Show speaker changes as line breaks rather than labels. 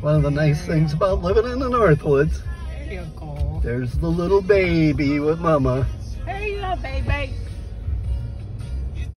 One of the nice things about living in the Northwoods.
There you go.
There's the little baby with mama.
Hey, little baby.